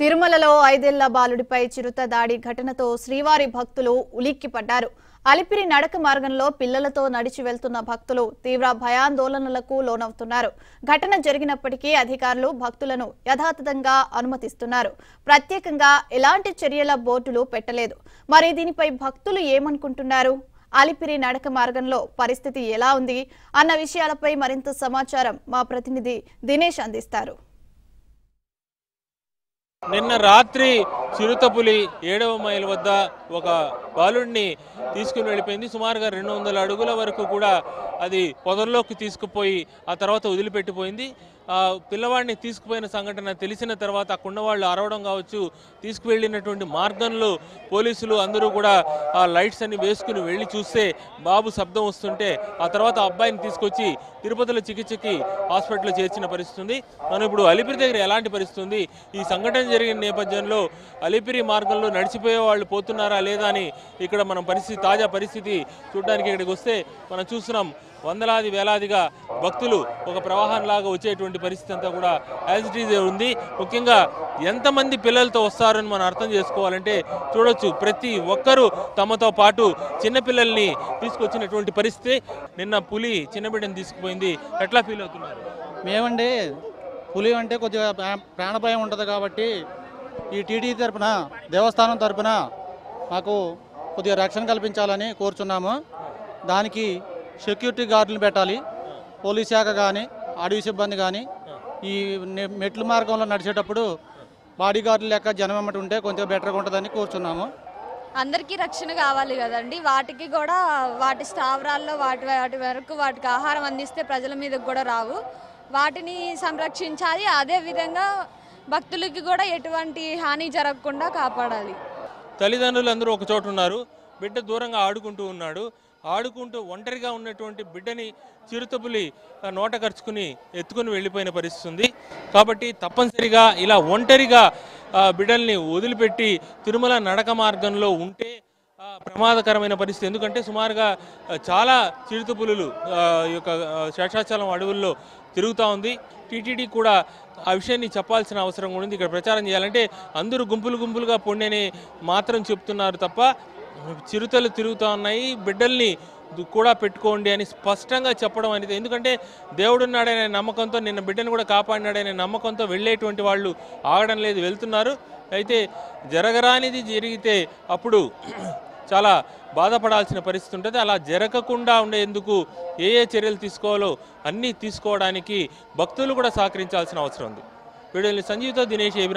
తిరుమలలో ఐదేళ్ళ బాలుడిపై చిరుత దాడి ఘటనతో శ్రీవారి భక్తులు ఉలిక్కిపడ్డారు. అలిపిరి నడక మార్గంలో పిల్లలతో నడిచి వెళ్తున్న భక్తులు తీవ్ర భయాందోళనలకు లోనవుతున్నారు. ఘటన జరిగినప్పటికీ అధికారులు భక్తులను యథాతథంగా అనుమతిస్తున్నారు. ప్రత్యేకంగా ఎలాంటి చర్యల బోర్డులు పెట్టలేదు. మరి దీనిపై భక్తులు ఏమనుకుంటున్నారు? అలిపిరి నడక మార్గంలో పరిస్థితి ఎలా ఉంది? అన్న విషయాలపై మరింత సమాచారం మా ప్రతినిధి దినేష్ అందిస్తారు. నిన్న రాత్రి చిరుతపులి ఏడవ మైల్ వద్ద ఒక బాలుడిని తీసుకుని వెళ్ళిపోయింది. సుమారుగా రెండు వందల అడుగుల వరకు కూడా అది పొదల్లోకి తీసుకుపోయి ఆ తర్వాత వదిలిపెట్టిపోయింది. పిల్లవాడిని తీసుకుపోయిన సంఘటన తెలిసిన తర్వాత అక్కడ ఉన్నవాళ్ళు అరవడం కావచ్చు తీసుకువెళ్ళినటువంటి మార్గంలో పోలీసులు అందరూ కూడా ఆ లైట్స్ అన్ని వేసుకుని వెళ్ళి చూస్తే బాబు శబ్దం వస్తుంటే ఆ తర్వాత అబ్బాయిని తీసుకొచ్చి తిరుపతిలో చికిత్సకి హాస్పిటల్లో చేర్చిన పరిస్థితి ఉంది మనం ఇప్పుడు అలిపిరి దగ్గర ఎలాంటి పరిస్థితి ఉంది ఈ సంఘటన జరిగిన నేపథ్యంలో అలిపిరి మార్గంలో నడిచిపోయే వాళ్ళు పోతున్నారా లేదా అని ఇక్కడ మనం పరిస్థితి తాజా పరిస్థితి చూడడానికి ఇక్కడికి వస్తే మనం చూస్తున్నాం వందలాది వేలాదిగా భక్తులు ఒక ప్రవాహంలాగా వచ్చేటువంటి పరిస్థితి అంతా కూడా యాజ్ ఇట్ ఈజ్ ఉంది. ముఖ్యంగా ఎంతమంది పిల్లలతో వస్తారని మనం అర్థం చేసుకోవాలంటే చూడొచ్చు. ప్రతి ఒక్కరూ తమతో పాటు చిన్నపిల్లల్ని తీసుకొచ్చినటువంటి పరిస్థితి. నిన్న పులి చిన్నబిడ్డను తీసుకుపోయింది. ఎట్లా ఫీల్ అవుతున్నారు? మేమండి పులి అంటే కొద్దిగా ప్రాణ ప్రాణభయం ఉంటుంది కాబట్టి ఈ టీటీ తరపున దేవస్థానం తరపున మాకు కొద్దిగా రక్షణ కల్పించాలని కోరుచున్నాము. దానికి సెక్యూరిటీ గార్డులు పెట్టాలి. పోలీస్ శాఖ కానీ అడవి సిబ్బంది కానీ ఈ మెట్ల మార్గంలో నడిచేటప్పుడు బాడీ గార్డులు లెక్క జనం వెంబడి ఉంటే కొంచెం బెటర్గా ఉంటుందని కోరుచున్నాము. అందరికీ రక్షణ కావాలి కదండి. వాటికి కూడా వాటి స్థావరాల్లో వాటి వాటి వరకు వాటికి ఆహారం అందిస్తే ప్రజల మీదకి కూడా రావు. వాటిని సంరక్షించాలి. అదే విధంగా భక్తులకి కూడా ఎటువంటి హాని జరగకుండా కాపాడాలి. తల్లిదండ్రులు అందరూ ఒక చోట ఉన్నారు. బిడ్డ దూరంగా ఆడుకుంటూ ఉన్నాడు. ఆడుకుంటూ ఒంటరిగా ఉన్నటువంటి బిడ్డని చిరుతపులి నోట ఖర్చుకుని ఎత్తుకుని వెళ్ళిపోయిన పరిస్థితి ఉంది. కాబట్టి తప్పనిసరిగా ఇలా ఒంటరిగా బిడ్డల్ని వదిలిపెట్టి తిరుమల నడక మార్గంలో ఉంటే ప్రమాదకరమైన పరిస్థితి. ఎందుకంటే సుమారుగా చాలా చిరుతపులులు ఈ యొక్క శేషాచలం అడవుల్లో తిరుగుతూ ఉంది. టీటీడీ కూడా ఆ విషయాన్ని చెప్పాల్సిన అవసరం ఉంది. ఇక్కడ ప్రచారం చేయాలంటే అందరూ గుంపులు గుంపులుగా పొండని మాత్రం చెప్తున్నారు తప్ప చిరుతలు తిరుగుతూ ఉన్నాయి. బిడ్డల్ని కూడా పెట్టుకోండి అని స్పష్టంగా చెప్పడం అనేది ఎందుకంటే దేవుడున్నాడనే నమ్మకంతో నిన్న బిడ్డను కూడా కాపాడినాడనే నమ్మకంతో వెళ్ళేటువంటి వాళ్ళు ఆగడం లేదు వెళ్తున్నారు. అయితే జరగరానిది జరిగితే అప్పుడు చాలా బాధపడాల్సిన పరిస్థితి ఉంటుంది. అలా జరగకుండా ఉండేందుకు ఏ ఏ చర్యలు తీసుకోవాలో అన్నీ తీసుకోవడానికి భక్తులు కూడా సహకరించాల్సిన అవసరం ఉంది. వీడియోని సంజీవ్తో దినేష్ ఏబి